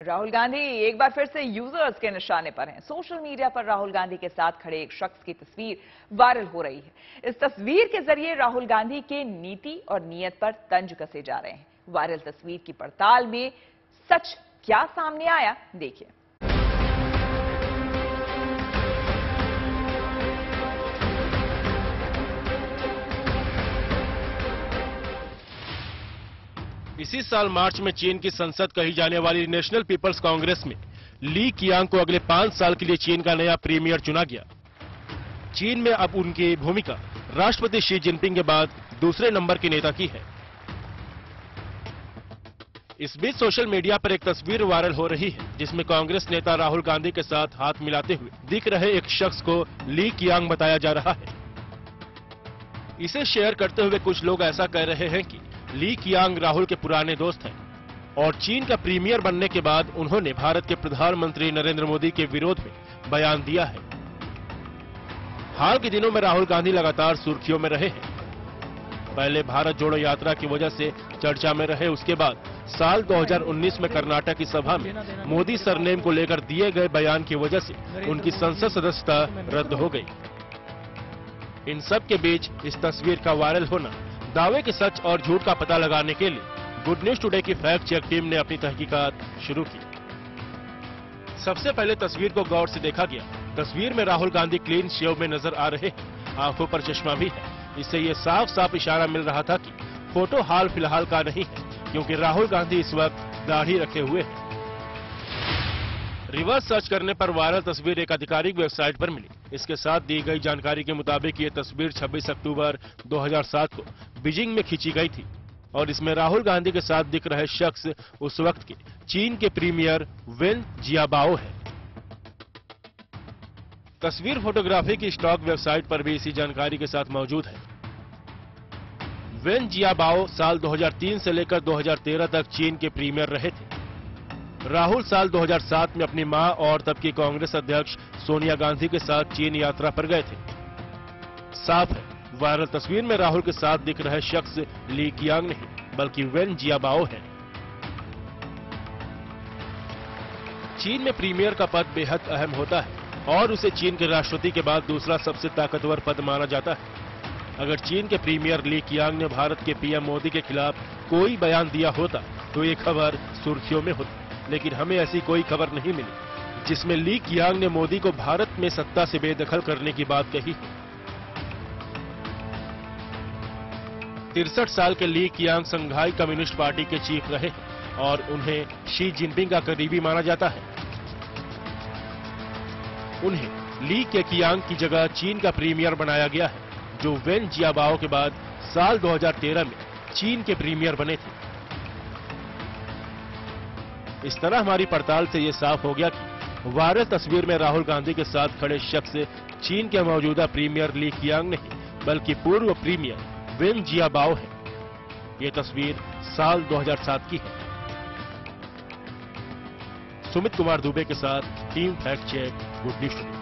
राहुल गांधी एक बार फिर से यूज़र्स के निशाने पर हैं। सोशल मीडिया पर राहुल गांधी के साथ खड़े एक शख्स की तस्वीर वायरल हो रही है। इस तस्वीर के ज़रिए राहुल गांधी के नीति और नीयत पर तंज कसे जा रहे हैं। वायरल तस्वीर की पड़ताल में सच क्या सामने आया, देखिए। इसी साल मार्च में चीन की संसद कही जाने वाली नेशनल पीपल्स कांग्रेस में ली कियांग को अगले पाँच साल के लिए चीन का नया प्रीमियर चुना गया। चीन में अब उनकी भूमिका, राष्ट्रपति शी जिनपिंग के बाद दूसरे नंबर के नेता की है। इस बीच सोशल मीडिया पर एक तस्वीर वायरल हो रही है, जिसमें कांग्रेस नेता राहुल गांधी के साथ हाथ मिलाते हुए दिख रहे एक शख्स को ली कियांग बताया जा रहा है। इसे शेयर करते हुए कुछ लोग ऐसा कह रहे हैं कि ली कियांग राहुल के पुराने दोस्त हैं और चीन का प्रीमियर बनने के बाद उन्होंने भारत के प्रधानमंत्री नरेंद्र मोदी के विरोध में बयान दिया है। हाल के दिनों में राहुल गांधी लगातार सुर्खियों में रहे हैं। पहले भारत जोड़ो यात्रा की वजह से चर्चा में रहे, उसके बाद साल 2019 में कर्नाटक की सभा में मोदी सरनेम को लेकर दिए गए बयान की वजह से उनकी संसद सदस्यता रद्द हो गई। इन सब के बीच इस तस्वीर का वायरल होना दावे के सच और झूठ का पता लगाने के लिए गुड न्यूज़ टुडे की फैक्ट चेक टीम ने अपनी तहकीकात शुरू की। सबसे पहले तस्वीर को गौर से देखा गया। तस्वीर में राहुल गांधी क्लीन शेव में नज़र आ रहे हैं। आँखों पर चश्मा भी है। इससे ये साफ़ साफ़ इशारा मिल रहा था कि फ़ोटो हाल फ़िलहाल का नहीं है, क्योंकि राहुल गांधी इस वक्त दाढ़ी रखे हुए हैं। रिवर्स सर्च करने पर वायरल तस्वीर एक आधिकारिक वेबसाइट पर मिली। इसके साथ दी गई जानकारी के मुताबिक ये तस्वीर 26 अक्टूबर 2007 को बीजिंग में खींची गई थी और इसमें राहुल गांधी के साथ दिख रहे शख्स उस वक्त के चीन के प्रीमियर वेन जियाबाओ है। तस्वीर फोटोग्राफी की स्टॉक वेबसाइट पर भी इसी जानकारी के साथ मौजूद है। वेन जियाबाओ साल 2003 से लेकर 2013 तक चीन के प्रीमियर रहे थे। राहुल साल 2007 में अपनी माँ और तब की कांग्रेस अध्यक्ष सोनिया गांधी के साथ चीन यात्रा पर गए थे। साफ़ है, वायरल तस्वीर में राहुल के साथ दिख रहे शख्स ली कियांग नहीं, बल्कि वेन जियाबाओ है। चीन में प्रीमियर का पद बेहद अहम होता है, और उसे चीन के राष्ट्रपति के बाद दूसरा सबसे ताकतवर पद माना जाता है। अगर चीन के प्रीमियर ली कियांग ने भारत के पीएम मोदी के खिलाफ कोई बयान दिया होता तो ये खबर सुर्खियों में होती। लेकिन हमें ऐसी कोई खबर नहीं मिली, जिसमें ली कियांग ने मोदी को भारत में सत्ता से बेदखल करने की बात कही। तिरसठ साल के Li Qiang Shanghai Communist Party के चीफ रहे और उन्हें शी जिनपिंग का करीबी माना जाता है। उन्हें ली के कियांग की जगह चीन का प्रीमियर बनाया गया है, जो वेन जियाबाओ के बाद साल 2013 में चीन के प्रीमियर बने थे। इस तरह हमारी पड़ताल से ये साफ़ हो गया कि वायरल तस्वीर में राहुल गांधी के साथ खड़े शख्स चीन के मौजूदा प्रीमियर ली कियांग नहीं, बल्कि पूर्व प्रीमियर वेन जियाबाओ है। ये तस्वीर साल 2007 की है। सुमित कुमार दुबे के साथ team fact check good news